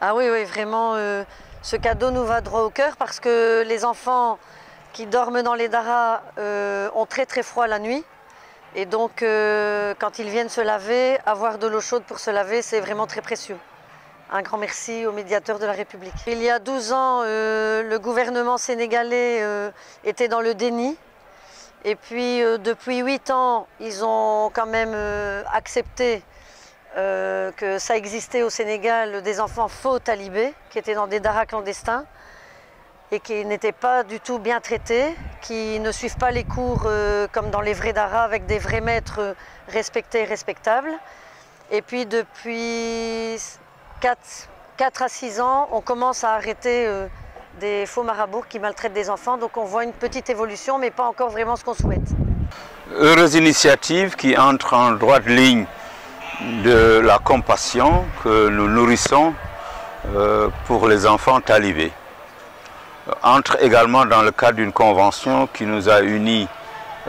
Ah oui, oui, vraiment, euh, ce cadeau nous va droit au cœur parce que les enfants qui dorment dans les daras euh, ont très très froid la nuit. Et donc, euh, quand ils viennent se laver, avoir de l'eau chaude pour se laver, c'est vraiment très précieux. Un grand merci au médiateur de la République. Il y a 12 ans, le gouvernement sénégalais était dans le déni. Et puis, depuis 8 ans, ils ont quand même accepté euh, que ça existait au Sénégal des enfants faux talibés qui étaient dans des daras clandestins et qui n'étaient pas du tout bien traités, qui ne suivent pas les cours euh, comme dans les vrais daras avec des vrais maîtres respectés et respectables. Et puis depuis 4, à 6 ans, on commence à arrêter euh, des faux marabouts qui maltraitent des enfants. Donc on voit une petite évolution, mais pas encore vraiment ce qu'on souhaite. Heureuse initiative qui entre en droite ligne de la compassion que nous nourrissons euh, pour les enfants talibés. Entre également dans le cadre d'une convention qui nous a unis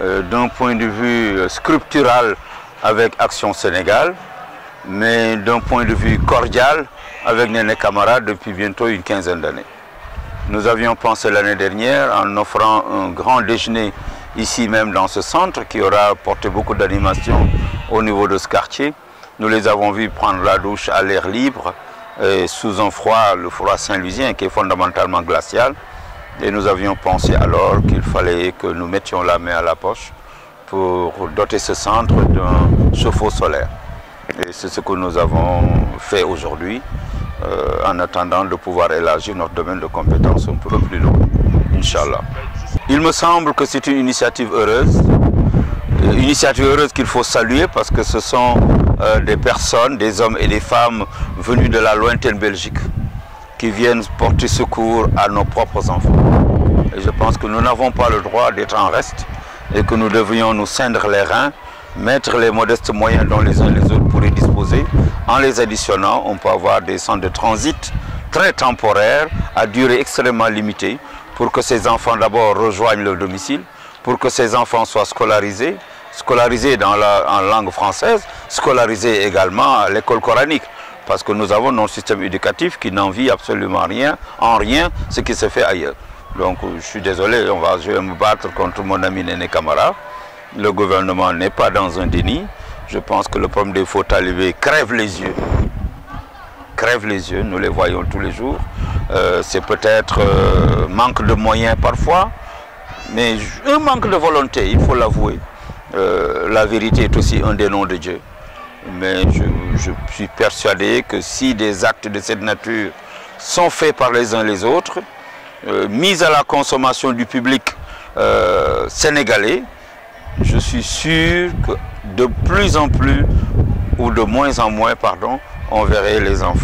euh, d'un point de vue scriptural avec Action Sénégal, mais d'un point de vue cordial avec Néné Camara depuis bientôt une quinzaine d'années. Nous avions pensé l'année dernière en offrant un grand déjeuner ici même dans ce centre qui aura apporté beaucoup d'animation au niveau de ce quartier. Nous les avons vus prendre la douche à l'air libre, sous un froid, le froid saint-lusien qui est fondamentalement glacial. Et nous avions pensé alors qu'il fallait que nous mettions la main à la poche pour doter ce centre d'un chauffe-eau solaire. Et c'est ce que nous avons fait aujourd'hui, euh, en attendant de pouvoir élargir notre domaine de compétences un peu plus loin, Inch'Allah. Il me semble que c'est une initiative heureuse, une initiative heureuse qu'il faut saluer parce que ce sont euh, des personnes, des hommes et des femmes venus de la lointaine Belgique qui viennent porter secours à nos propres enfants. Je pense que nous n'avons pas le droit d'être en reste et que nous devrions nous cindre les reins, mettre les modestes moyens dont les uns et les autres pourraient disposer. En les additionnant, on peut avoir des centres de transit très temporaires, à durée extrêmement limitée, pour que ces enfants d'abord rejoignent leur domicile, pour que ces enfants soient scolarisés, scolarisés dans la, en langue française, scolarisés également à l'école coranique. Parce que nous avons notre système éducatif qui n'envie absolument rien, en rien, ce qui se fait ailleurs. Donc je suis désolé, on va, je vais me battre contre mon ami Néné Camara. Le gouvernement n'est pas dans un déni. Je pense que le problème des faux talibés crève les yeux. Crève les yeux, nous les voyons tous les jours. Euh, c'est peut-être euh, manque de moyens parfois, mais un manque de volonté, il faut l'avouer. Euh, la vérité est aussi un des noms de Dieu. Mais je, suis persuadé que si des actes de cette nature sont faits par les uns les autres, euh, mis à la consommation du public euh, sénégalais, je suis sûr que de plus en plus, ou de moins en moins, pardon, on verrait les enfants